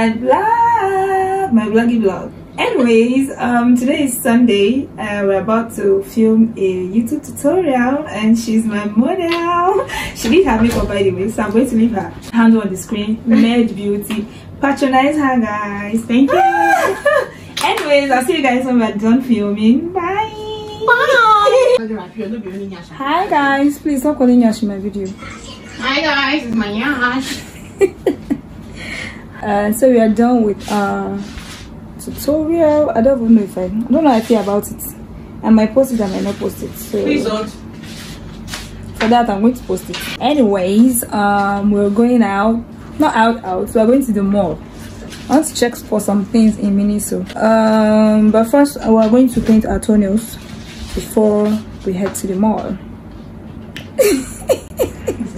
my vlog my vloggy vlog anyways um today is sunday uh, we're about to film a youtube tutorial and she's my model. She did have makeup by the way so i'm going to leave her hand on the screen. Med beauty. Patronize her guys. Thank you. Anyways i'll see you guys when we're done filming. Bye. Hi guys. Please stop calling yash in my video. Hi guys, it's my Yash. uh, so we are done with our tutorial. I don't even know if i i don't know how i feel about it. I might post it i might not post it. So Please don't. for that i'm going to post it. Anyways um we're going out not out out we're going to the mall. I want to check for some things in miniso um but first we're going to paint our toenails before we head to the mall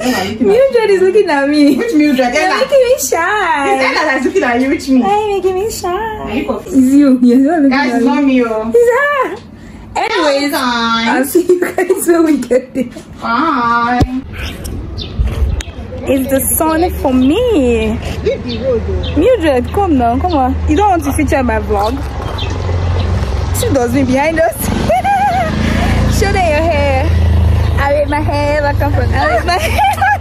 Mildred is looking at me. Which Mildred? You're Ella. making me It's shy. Ella that's looking at you, which me? Why are you making me Are shy? you confused? It's you. Yes, you're looking Guys, at it's me. not me, oh. It's her. Anyways, I'll see you guys when we get there. bye. It's the sun for me. Mildred, come now, come on. You don't want to feature my vlog? She does me behind us. Show them your hair. I made my hair back and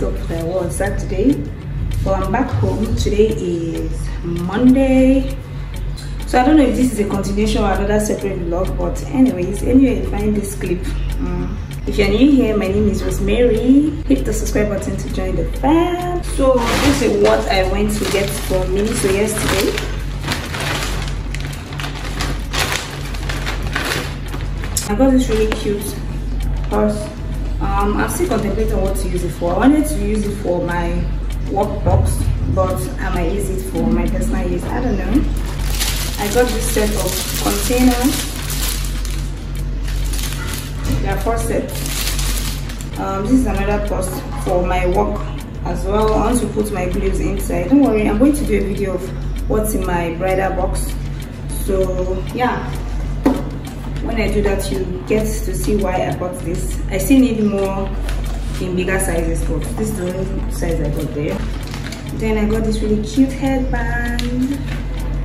top that wore Saturday, but I'm back home. Today is Monday. So I don't know if this is a continuation or another separate vlog, but anyways, anyway, find this clip. mm, if you're new here, my name is Rosemarie. Hit the subscribe button to join the fam. So this is what I went to get from Miniso yesterday. I got this really cute purse. Um, I'm still contemplating what to use it for. I wanted to use it for my work box, but I might use it for my personal use. I don't know. I got this set of containers. There are four sets. Um, this is another purse for my work as well. I want to put my gloves inside. Don't worry, I'm going to do a video of what's in my bridal box. So yeah, when I do that you get to see why I bought this. I still need more in bigger sizes but this is the only size I got there. Then I got this really cute headband.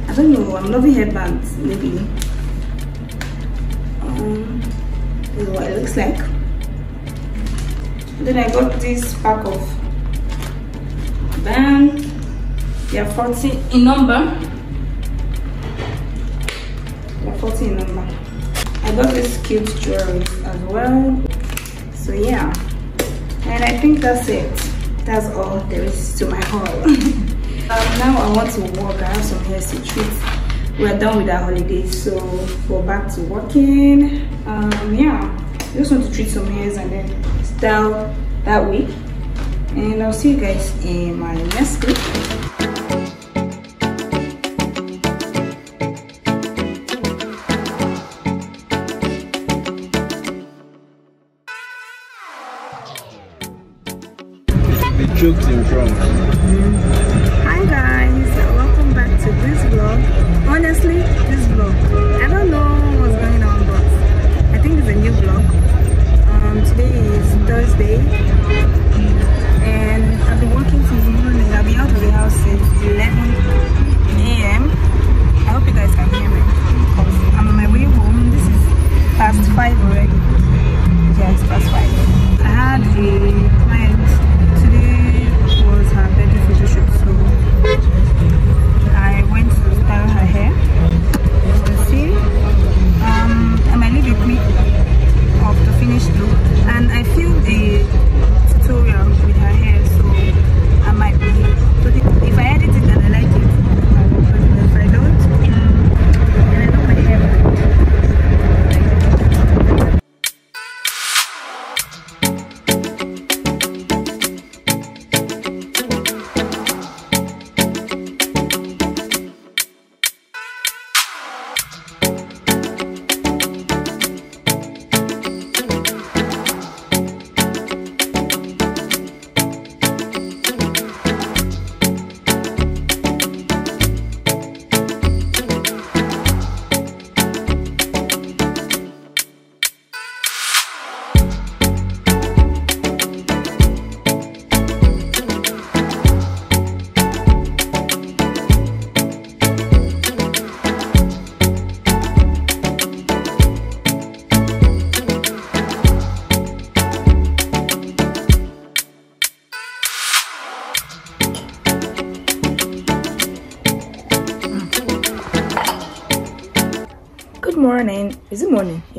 I don't know I'm loving headbands maybe. Um, this is what it looks like. Then I got this pack of band. They are 40 in number. They are 40 in number I got this cute jewelry as well. So yeah, and I think that's it. That's all there is to my haul. um, now I want to work. I have some hairs to treat. We're done with our holidays, so we're back to working. Um, yeah, I just want to treat some hairs and then style that week. And I'll see you guys in my next clip. Choked him drunk. Hi guys, welcome back to this vlog. Honestly, this vlog, I don't know what's going on, but I think it's a new vlog. Um, today is Thursday, and I've been working since morning. I've been out of the house since 11 a.m.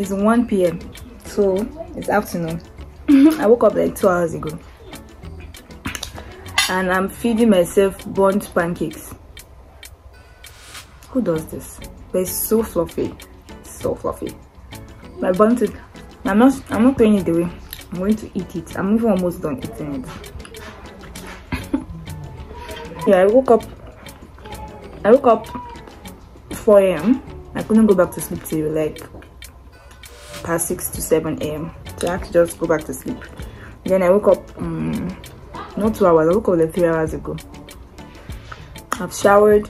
it's 1 p.m so it's afternoon. I woke up like two hours ago. And i'm feeding myself burnt pancakes. Who does this? They're so fluffy so fluffy. My burnt it i'm not i'm not throwing it away. I'm going to eat it. I'm even almost done eating it. Yeah i woke up i woke up 4 a.m I couldn't go back to sleep till like past 6 to 7 a.m. So I had to just go back to sleep. Then I woke up, um, not two hours, I woke up like three hours ago. I've showered,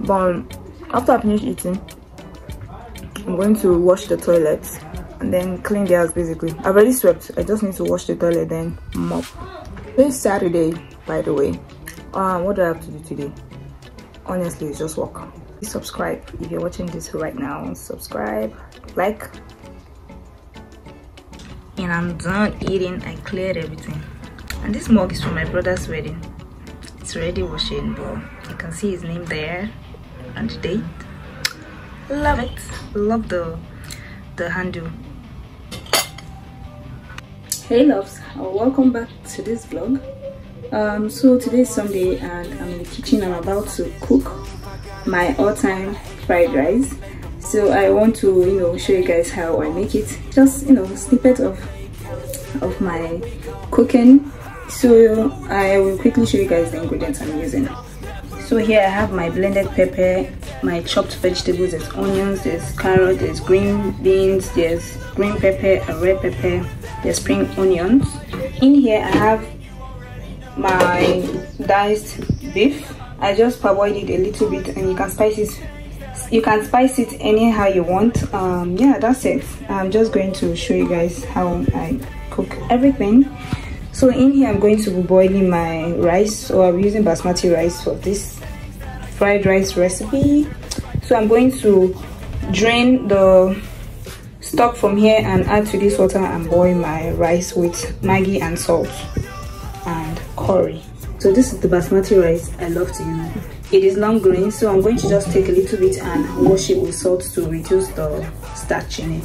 but after I finish eating, I'm going to wash the toilet and then clean the house basically. I've already swept, I just need to wash the toilet then mop. This Saturday, by the way. Um, what do I have to do today? Honestly, it's just work subscribe if you're watching this right now subscribe like and i'm done eating. I cleared everything. And this mug is from my brother's wedding. It's already washing but you can see his name there and the date. Love it. Love the the handle. Hey loves. Welcome back to this vlog. Um so today is sunday and i'm in the kitchen. I'm about to cook my all-time fried rice so i want to you know show you guys how i make it. Just you know snippet of of my cooking. So i will quickly show you guys the ingredients i'm using. So here i have my blended pepper my chopped vegetables. There's onions there's carrot there's green beans there's green pepper and red pepper there's spring onions. In here i have my diced beef. I just parboiled it a little bit and you can spice it you can spice it anyhow you want. Um yeah that's it. I'm just going to show you guys how i cook everything. So in here i'm going to be boiling my rice so i'm using basmati rice for this fried rice recipe. So i'm going to drain the stock from here and add to this water and boil my rice with maggi and salt and curry. So this is the basmati rice i love to use it is long grain so i'm going to just take a little bit and wash it with salt to reduce the starch in it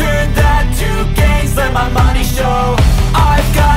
Turn that to gains, let my money show. I've got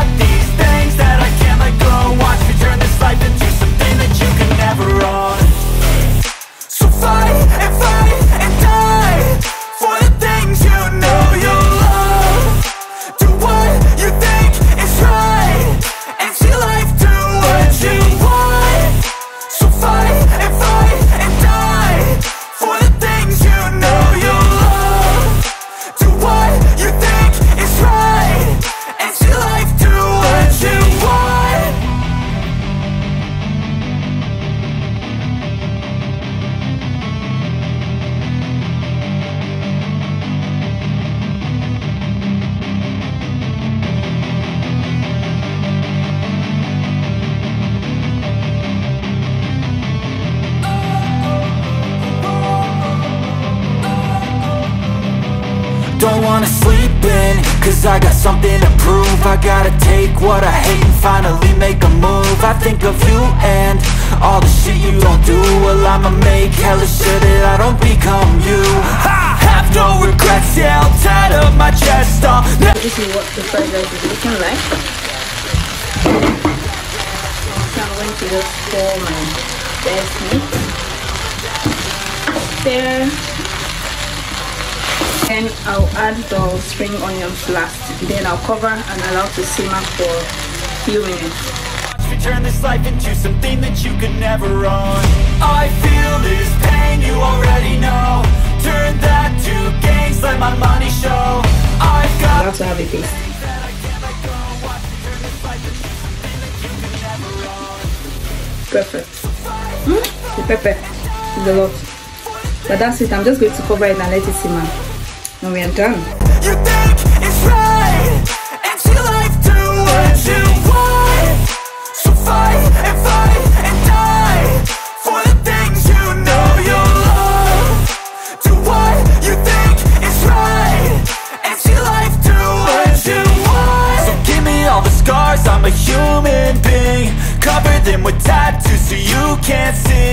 something to prove. I gotta take what I hate and finally make a move. I think of you and all the shit you don't do. Well I'ma make hella sure that I don't become you. I have no regrets, yeah, I'll tie up my chest. Never is what the is looking like. I'm going to just pour my meat. There then i'll add the spring onions last then i'll cover and allow to simmer for a few minutes Watch turn this life into something that you could never own I feel this pain, you already know Turn that to gains, let my money show I've got i also have a taste that I can't let go Watch me turn this life into perfect. Hmm? The pepper is a lot. But that's it. I'm just going to cover it and let it simmer. And we are done. You think it's right what you want. So fight and fight and die For the things you know you love. What you think is right what you want. So give me all the scars, I'm a human being. Cover them with tattoos so you can't see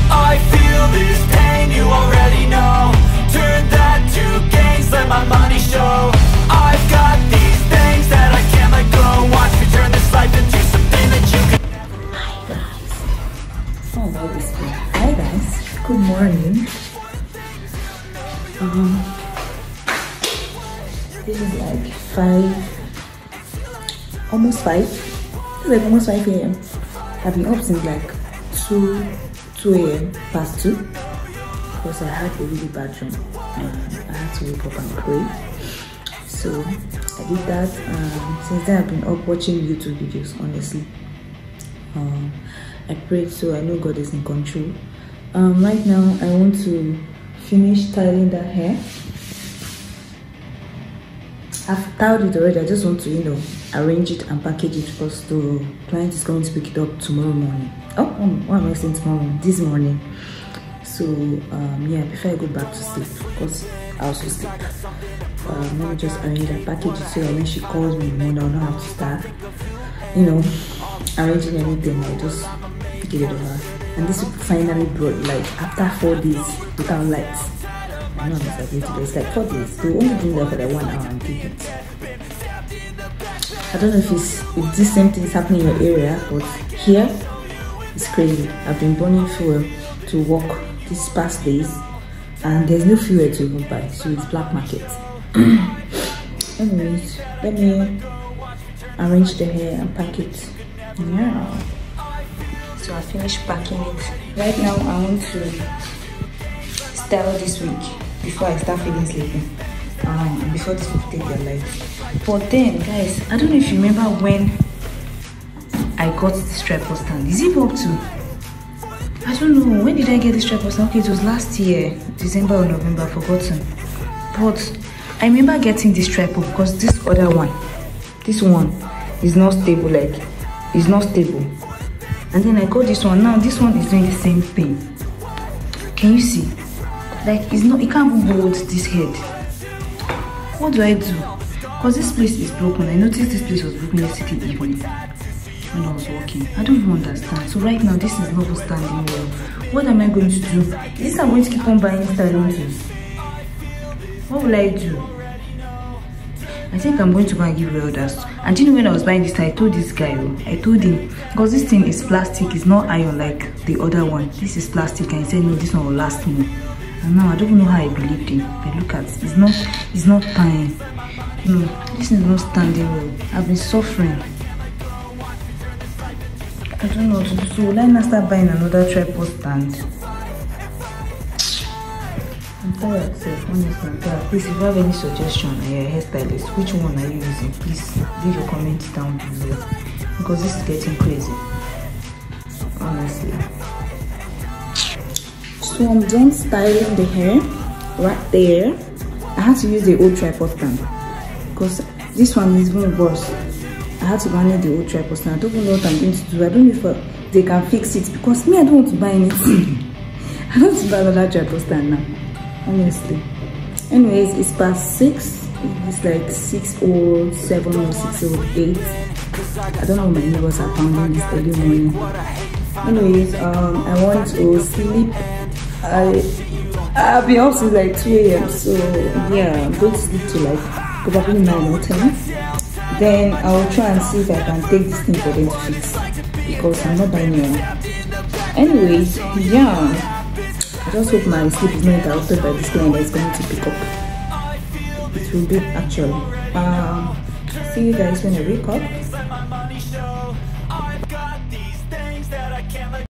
almost five. It's like almost five a.m. I've been up since like two, two a.m. past two because I had a really bad dream and I had to wake up and pray. So I did that. Um, since then, I've been up watching YouTube videos. Honestly, um, I prayed so I know God is in control. Um, right now, I want to finish styling that hair. I've styled it already. I just want to, you know, arrange it and package it because the client is going to pick it up tomorrow morning. Oh, um, what am I saying tomorrow? This morning. So um, yeah, before I go back to sleep, because I also sleep. Um, let me just arrange and package it so when she calls me in the morning, I'll know how to start. You know, arranging everything. I just give it over. And this finally brought like after four days without lights. I know I'm it's like four days. They only bring there for like one hour and take it. I don't know if it's if this same thing is happening in your area, but here it's crazy. I've been burning fuel to walk these past days, and there's no fuel to even buy, so it's black market. Anyways, let me arrange the hair and pack it. Yeah. So I finished packing it. Right now I want to style this week before I start feeling sleepy. Um, before these people take their life. But then guys, I don't know if you remember when I got this tripod stand. Is it up to? I don't know. When did I get this tripod stand? Okay, it was last year, December or November, I've forgotten. But I remember getting this tripod because this other one, this one is not stable, like it's not stable. And then I got this one. Now this one is doing the same thing. Can you see? Like it's not it can't even hold this head. What do I do? Because this place is broken. I noticed this place was broken yesterday evening when I was walking. I don't even understand. So right now this is not standing well. What am I going to do? Is I'm going to keep on buying styling tools? What will I do? I think I'm going to go and give welders. And you know when I was buying this, I told this guy, oh, I told him, because this thing is plastic, it's not iron like the other one. This is plastic, and he said, no, this one will last more. And now I don't know how I believed him. But look at it's not, it's not tying. No, this is not standing well. I've been suffering. I don't know what to do. So will I start buying another tripod stand? I'm tired, sir. Honestly. Please, if you have any suggestion, uh, hairstylist, which one are you using? Please leave your comments down below because this is getting crazy. Honestly. So I'm done styling the hair right there. I had to use the old tripod stand because this one is even worse. I had to manage the old tripod stand. I don't even know what I'm going to do. I don't know if uh, they can fix it because me, I don't want to buy anything. I don't want to buy another tripod stand now honestly anyways it's past six it's like six or seven or six or eight i don't know my neighbors are pounding this early morning anyways um i want to sleep i i've been up since like 2 a.m so yeah i'm going to sleep till like probably 9 or 10 then i'll try and see if i can take this thing for them to fix because i'm not buying one anyways yeah I just hope my sleep is not interrupted by this client that is going to pick up. It will be actually. Um, see you guys when I wake up.